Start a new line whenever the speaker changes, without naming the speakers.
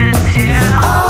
Yeah. Oh.